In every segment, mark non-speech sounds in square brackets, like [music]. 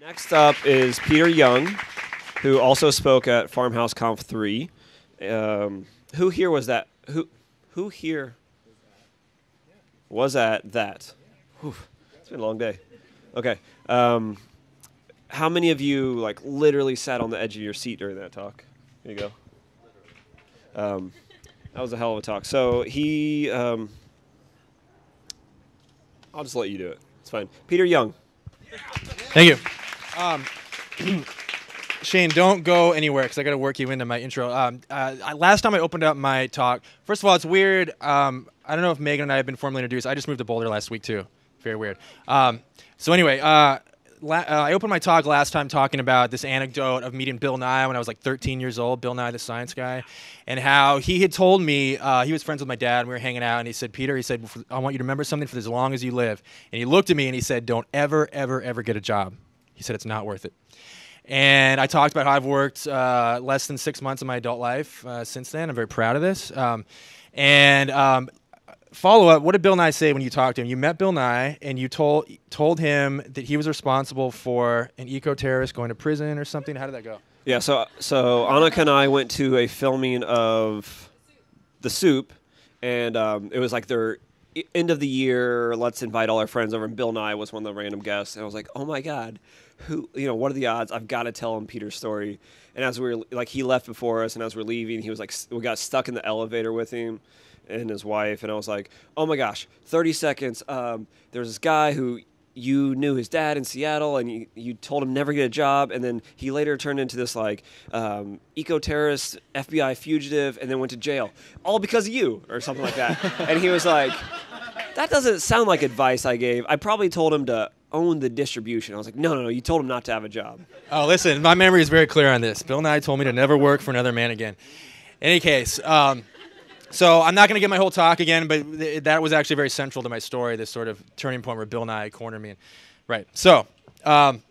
Next up is Peter Young, who also spoke at Farmhouse Conf 3. Um, who here was that? Who, who here was at that? Whew, it's been a long day. Okay. Um, how many of you like literally sat on the edge of your seat during that talk? Here you go. Um, that was a hell of a talk. So he, um, I'll just let you do it. It's fine. Peter Young. Thank you. Um, [clears throat] Shane, don't go anywhere because I got to work you into my intro. Um, uh, last time I opened up my talk, first of all, it's weird. Um, I don't know if Megan and I have been formally introduced. I just moved to Boulder last week too. Very weird. Um, so anyway, uh, la- uh, I opened my talk last time talking about this anecdote of meeting Bill Nye when I was like 13 years old, Bill Nye the Science Guy, and how he had told me uh, he was friends with my dad and we were hanging out, and he said, Peter, he said, I want you to remember something for as long as you live. And he looked at me and he said, Don't ever, ever, ever get a job. He said, It's not worth it. And I talked about how I've worked uh, less than six months of my adult life uh, since then. I'm very proud of this. Um, and um, follow up, what did Bill Nye say when you talked to him? You met Bill Nye and you told told him that he was responsible for an eco terrorist going to prison or something. How did that go? Yeah, so so Annika and I went to a filming of The Soup, and um, it was like their end of the year. Let's invite all our friends over, and Bill Nye was one of the random guests. And I was like, oh my god, who? You know, what are the odds? I've got to tell him Peter's story. And as we were like, he left before us, and as we're leaving, he was like, we got stuck in the elevator with him and his wife, and I was like, oh my gosh, thirty seconds. Um, there's this guy who you knew his dad in Seattle and you, you told him never get a job. And then he later turned into this like um, eco-terrorist FBI fugitive and then went to jail all because of you or something like that. [laughs] And he was like that doesn't sound like advice I gave. I probably told him to own the distribution. I was like no no no you told him not to have a job. Oh, listen, my memory is very clear on this. Bill Nye told me to never work for another man again. any case, um, so I'm not going to get my whole talk again, but th- that was actually very central to my story. This sort of turning point where Bill Nye cornered me. Right. So. Um,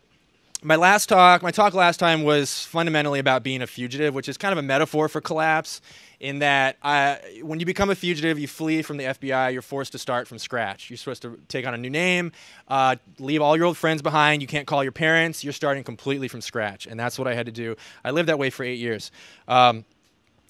my last talk, my talk last time was fundamentally about being a fugitive, which is kind of a metaphor for collapse. In that, I, when you become a fugitive, you flee from the FBI. You're forced to start from scratch. You're supposed to take on a new name, uh, leave all your old friends behind. You can't call your parents. You're starting completely from scratch, and that's what I had to do. I lived that way for eight years. Um,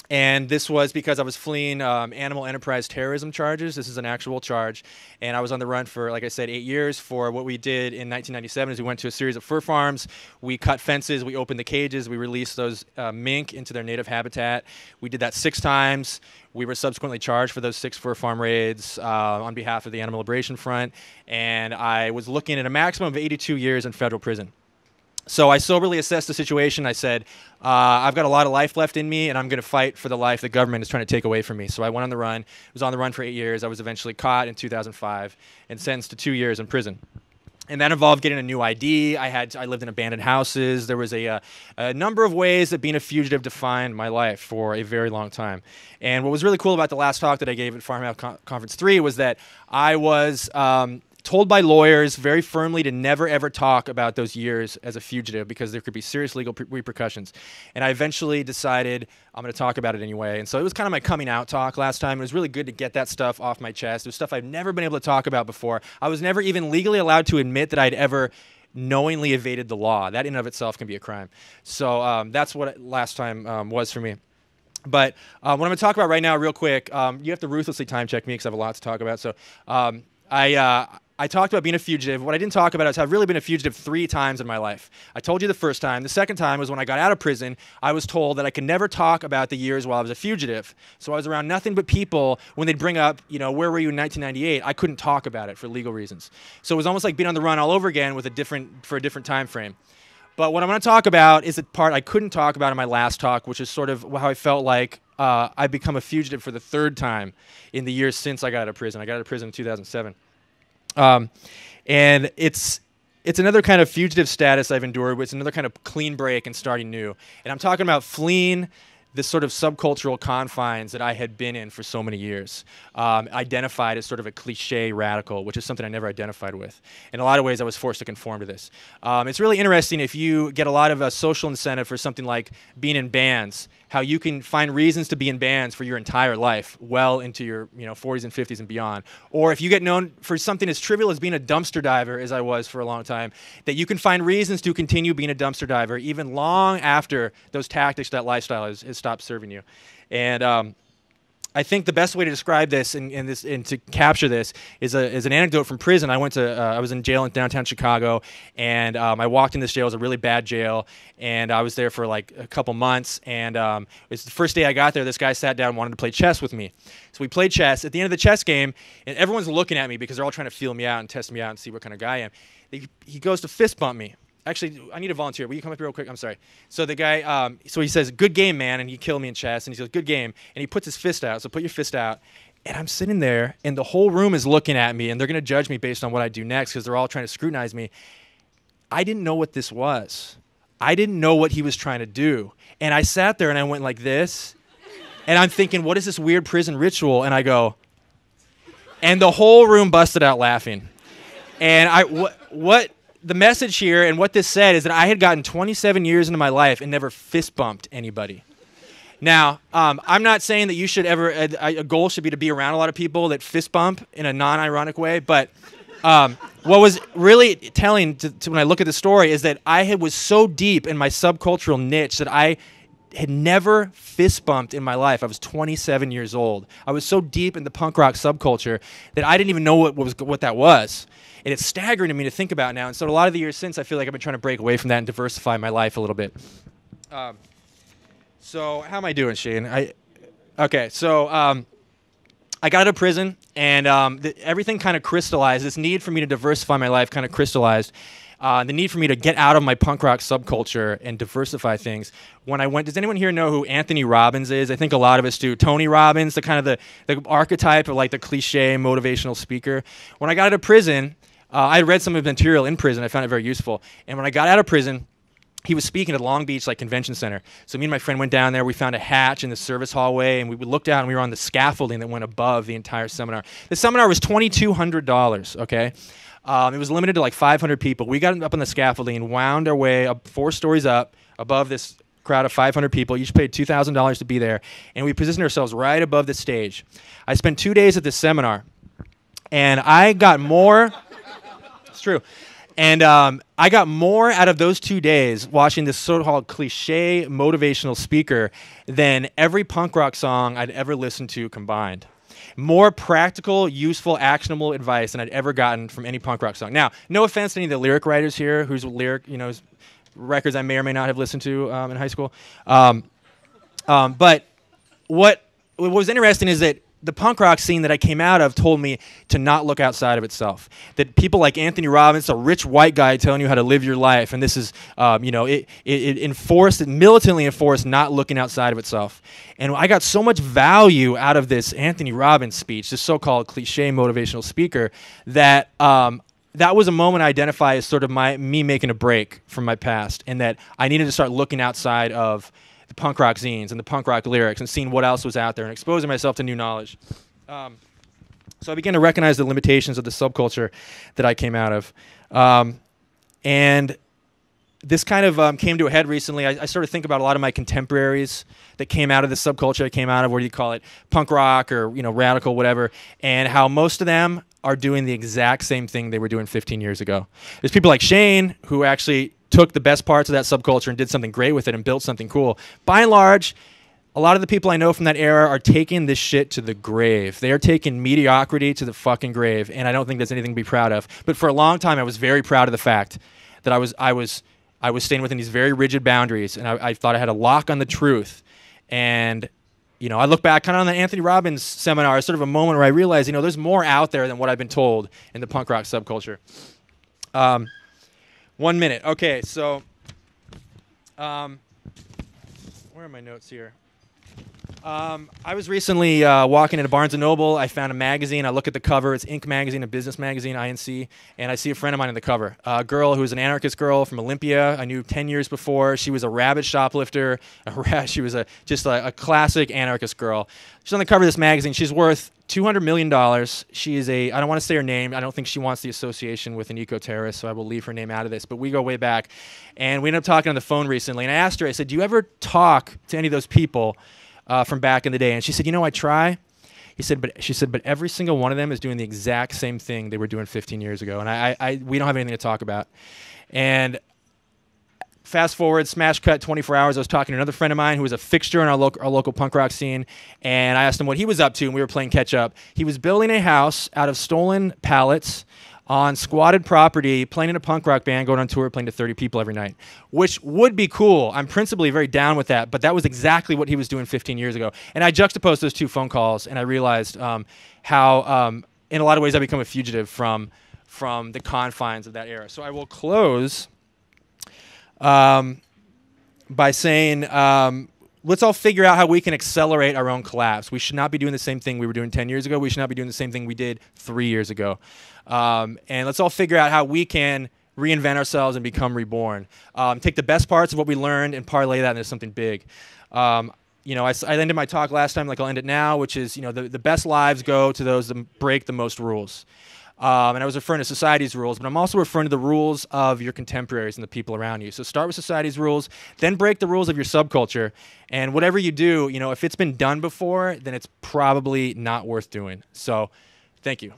and this was because I was fleeing um, animal enterprise terrorism charges. This is an actual charge, and I was on the run for, like I said, eight years. For what we did in 1997 is we went to a series of fur farms. We cut fences. We opened the cages. We released those uh, mink into their native habitat. We did that six times. We were subsequently charged for those six fur farm raids uh, on behalf of the Animal Liberation Front, and I was looking at a maximum of 82 years in federal prison. So I soberly assessed the situation. I said, uh, I've got a lot of life left in me, and I'm going to fight for the life the government is trying to take away from me. So I went on the run. I was on the run for eight years. I was eventually caught in 2005 and sentenced to two years in prison. And that involved getting a new ID. I had I lived in abandoned houses. There was a, uh, a number of ways that being a fugitive defined my life for a very long time. And what was really cool about the last talk that I gave at Farmhouse Con- Conference Three was that I was um, told by lawyers very firmly to never ever talk about those years as a fugitive because there could be serious legal repercussions. And I eventually decided I'm going to talk about it anyway. And so it was kind of my coming out talk last time. It was really good to get that stuff off my chest. It was stuff I've never been able to talk about before. I was never even legally allowed to admit that I'd ever knowingly evaded the law. That in and of itself can be a crime. So um, that's what last time um, was for me. But uh, what I'm going to talk about right now, real quick, um, you have to ruthlessly time check me because I have a lot to talk about. So um, I. Uh, I talked about being a fugitive. What I didn't talk about is I've really been a fugitive three times in my life. I told you the first time. The second time was when I got out of prison. I was told that I could never talk about the years while I was a fugitive. So I was around nothing but people when they'd bring up, you know, where were you in 1998? I couldn't talk about it for legal reasons. So it was almost like being on the run all over again with a different for a different time frame. But what I'm going to talk about is the part I couldn't talk about in my last talk, which is sort of how I felt like uh, I become a fugitive for the third time in the years since I got out of prison. I got out of prison in 2007. Um, and it's it's another kind of fugitive status I've endured. It's another kind of clean break and starting new. And I'm talking about fleeing this sort of subcultural confines that I had been in for so many years, um, identified as sort of a cliche radical, which is something I never identified with. In a lot of ways, I was forced to conform to this. Um, it's really interesting if you get a lot of uh, social incentive for something like being in bands, how you can find reasons to be in bands for your entire life, well into your you know 40s and 50s and beyond. Or if you get known for something as trivial as being a dumpster diver, as I was for a long time, that you can find reasons to continue being a dumpster diver even long after those tactics, that lifestyle has, has stopped serving you. And um, I think the best way to describe this and, and, this and to capture this is, a, is an anecdote from prison. I went to uh, I was in jail in downtown Chicago, and um, I walked in this jail. It was a really bad jail, and I was there for like a couple months. And um, it's the first day I got there. This guy sat down wanted to play chess with me. So we played chess. At the end of the chess game, and everyone's looking at me because they're all trying to feel me out and test me out and see what kind of guy I am. He, he goes to fist bump me. Actually, I need a volunteer. Will you come up here real quick? I'm sorry. So the guy, um, so he says, "Good game, man," and he killed me in chess. And he says, "Good game," and he puts his fist out. So put your fist out. And I'm sitting there, and the whole room is looking at me, and they're gonna judge me based on what I do next because they're all trying to scrutinize me. I didn't know what this was. I didn't know what he was trying to do, and I sat there and I went like this, and I'm thinking, "What is this weird prison ritual?" And I go, and the whole room busted out laughing. And I what what the message here and what this said is that I had gotten 27 years into my life and never fist bumped anybody. Now, um, I'm not saying that you should ever, a, a, goal should be to be around a lot of people that fist bump in a non ironic way, but um, what was really telling to, to when I look at the story is that I had, was so deep in my subcultural niche that I had never fist bumped in my life. I was 27 years old. I was so deep in the punk rock subculture that I didn't even know what, what was what that was and it's staggering to me to think about now. And so a lot of the years since, I feel like I've been trying to break away from that and diversify my life a little bit. Um, so how am I doing, Shane? I okay. So um, I got out of prison, and um, the, everything kind of crystallized. This need for me to diversify my life kind of crystallized. Uh, the need for me to get out of my punk rock subculture and diversify things. When I went, does anyone here know who Anthony Robbins is? I think a lot of us do. Tony Robbins, the kind of the, the archetype of like the cliche motivational speaker. When I got out of prison, uh, I read some of the material in prison. I found it very useful. And when I got out of prison, he was speaking at Long Beach like convention center. So me and my friend went down there. We found a hatch in the service hallway, and we looked out, and we were on the scaffolding that went above the entire seminar. The seminar was twenty two hundred dollars. Okay. Um, it was limited to like 500 people. We got up on the scaffolding wound our way up four stories up above this crowd of 500 people. Each paid $2,000 to be there. And we positioned ourselves right above the stage. I spent two days at this seminar, and I got more [laughs] it's true. And um, I got more out of those two days watching this so-called cliche motivational speaker than every punk rock song I'd ever listened to combined. More practical, useful, actionable advice than I'd ever gotten from any punk rock song. Now, no offense to any of the lyric writers here, whose lyric, you know, records I may or may not have listened to um, in high school. Um, um but what, what was interesting is that the punk rock scene that I came out of told me to not look outside of itself. That people like Anthony Robbins, a rich white guy telling you how to live your life, and this is, um, you know, it, it, it enforced, it militantly enforced not looking outside of itself. And I got so much value out of this Anthony Robbins speech, this so-called cliche motivational speaker, that um, that was a moment I identify as sort of my me making a break from my past, and that I needed to start looking outside of the punk rock zines and the punk rock lyrics and seeing what else was out there and exposing myself to new knowledge. Um, so I began to recognize the limitations of the subculture that I came out of. Um, and this kind of um, came to a head recently. I, I, started to think about a lot of my contemporaries that came out of the subculture I came out of, what do you call it, punk rock or you know radical, whatever, and how most of them are doing the exact same thing they were doing 15 years ago. There's people like Shane who actually took the best parts of that subculture and did something great with it and built something cool. By and large, a lot of the people I know from that era are taking this shit to the grave. They are taking mediocrity to the fucking grave, and I don't think that's anything to be proud of. But for a long time, I was very proud of the fact that I was I was I was staying within these very rigid boundaries, and I, I thought I had a lock on the truth. And you know, I look back kind of on the Anthony Robbins seminar, sort of a moment where I realized, you know, there's more out there than what I've been told in the punk rock subculture. Um, one minute. Okay, so um, where are my notes here? Um, I was recently uh, walking into Barnes and Noble. I found a magazine. I look at the cover. It's Inc. magazine, a business magazine, INC, and I see a friend of mine on the cover. A girl who's an anarchist girl from Olympia. I knew 10 years before. She was a rabid shoplifter. [laughs] She was a just a, a classic anarchist girl. She's on the cover of this magazine. She's worth $200 million. She is a, I don't want to say her name. I don't think she wants the association with an eco terrorist, so I will leave her name out of this. But we go way back. And we ended up talking on the phone recently. And I asked her, I said, Do you ever talk to any of those people uh, from back in the day? And she said, You know, I try. He said, but she said, but every single one of them is doing the exact same thing they were doing 15 years ago, and I, I, we don't have anything to talk about. And fast forward, smash cut, 24 hours. I was talking to another friend of mine who was a fixture in our, our local punk rock scene, and I asked him what he was up to, and we were playing catch up. He was building a house out of stolen pallets on squatted property, playing in a punk rock band, going on tour, playing to 30 people every night, which would be cool. I'm principally very down with that, but that was exactly what he was doing 15 years ago. And I juxtaposed those two phone calls, and I realized um, how, um, in a lot of ways, I become a fugitive from from the confines of that era. So I will close um, by saying, um, let's all figure out how we can accelerate our own collapse. We should not be doing the same thing we were doing 10 years ago. We should not be doing the same thing we did three years ago. Um, and let's all figure out how we can reinvent ourselves and become reborn. Um, take the best parts of what we learned and parlay that into something big. Um, you know, I, I, ended my talk last time, like I'll end it now, which is, you know, the, the best lives go to those that break the most rules. Um, and I was referring to society's rules, but I'm also referring to the rules of your contemporaries and the people around you. So start with society's rules, then break the rules of your subculture. And whatever you do, you know, if it's been done before, then it's probably not worth doing. So thank you.